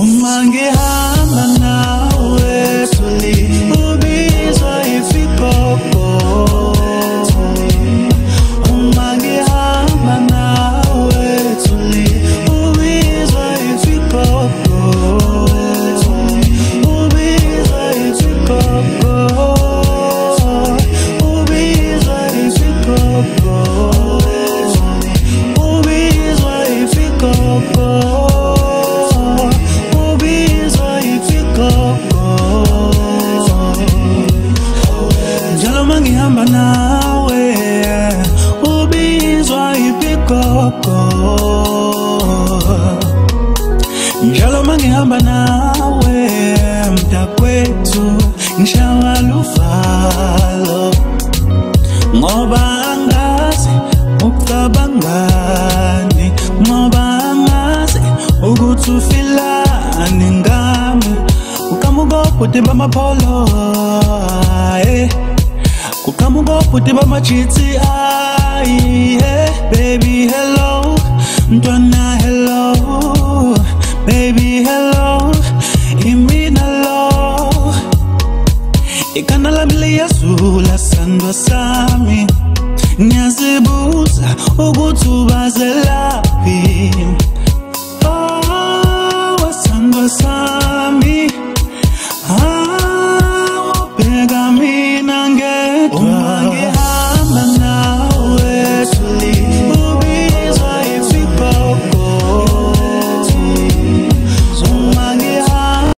Uma ngihamba nawe Mangihamba nawe Ubizwa ifikoko Njalo mangihamba nawe mntakwethu ngishawa luvalo. Ngoba angazi ucabangani ngoba angazi ukuthi ufilani ngami. Uqhamuka obhuti bamapholo eh. Kuqhamuka obhuti bama-gti eh baby hello. Mntwana hello. Baby hello. Imina lo ikhanda lami liyazula sandwa sami. Ngiyazibuza ukuthi ubazelaphi